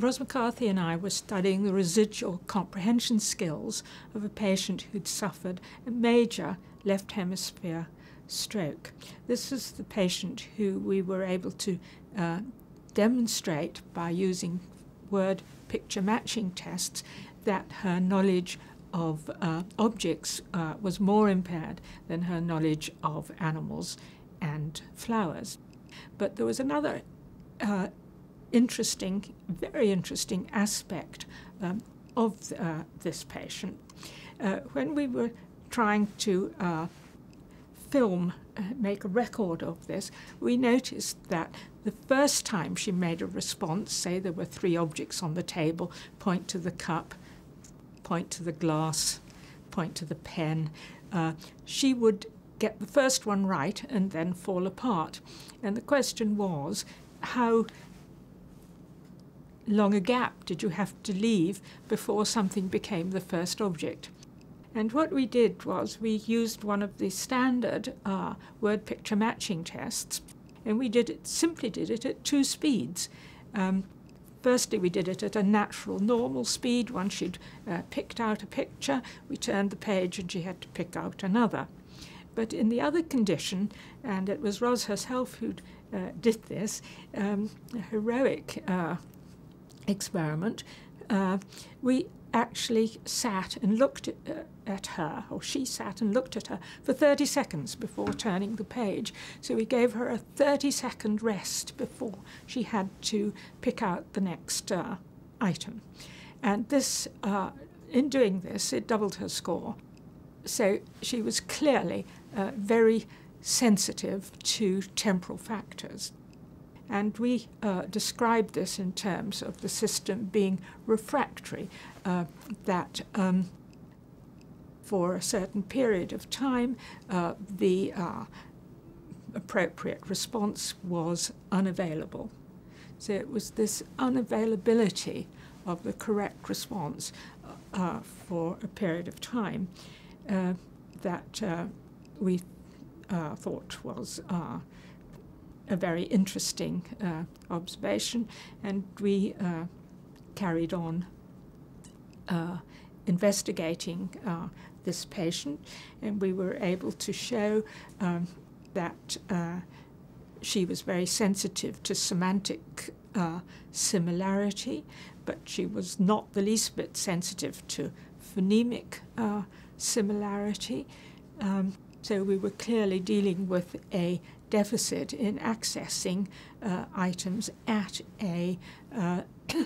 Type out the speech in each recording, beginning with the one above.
Ros McCarthy and I were studying the residual comprehension skills of a patient who'd suffered a major left hemisphere stroke. This was the patient who we were able to uh, demonstrate by using word picture matching tests that her knowledge of uh, objects uh, was more impaired than her knowledge of animals and flowers. But there was another uh, interesting, very interesting aspect um, of uh, this patient. Uh, when we were trying to uh, film, uh, make a record of this, we noticed that the first time she made a response, say there were three objects on the table, point to the cup, point to the glass, point to the pen, uh, she would get the first one right and then fall apart. And the question was, how long a gap did you have to leave before something became the first object? And what we did was we used one of the standard uh, word picture matching tests, and we did it simply did it at two speeds. Um, firstly, we did it at a natural, normal speed. Once she'd uh, picked out a picture, we turned the page and she had to pick out another. But in the other condition, and it was Ros herself who uh, did this, um, heroic uh, experiment, uh, we actually sat and looked at, uh, at, her, or she sat and looked at her for 30 seconds before turning the page. So we gave her a 30 second rest before she had to pick out the next uh, item. And this, uh, in doing this, it doubled her score. So she was clearly uh, very sensitive to temporal factors. And we uh, describe this in terms of the system being refractory, uh, that um, for a certain period of time, uh, the uh, appropriate response was unavailable. So it was this unavailability of the correct response uh, for a period of time uh, that we thought was a very interesting uh, observation, and we uh, carried on uh, investigating uh, this patient, and we were able to show um, that uh, she was very sensitive to semantic uh, similarity, but she was not the least bit sensitive to phonemic similarity. Um, so we were clearly dealing with a deficit in accessing uh, items at a uh,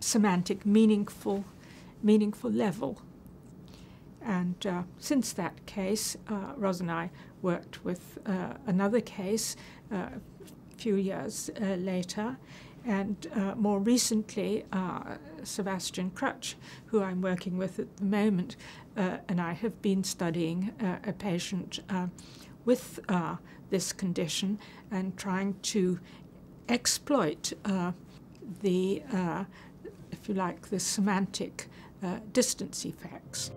semantic, meaningful, meaningful level. And uh, since that case, uh, Ros and I worked with uh, another case uh, a few years later, and more recently, Sebastian Crutch, who I'm working with at the moment, and I have been studying a patient with uh, this condition and trying to exploit uh, the, uh, if you like, the semantic uh, distance effects.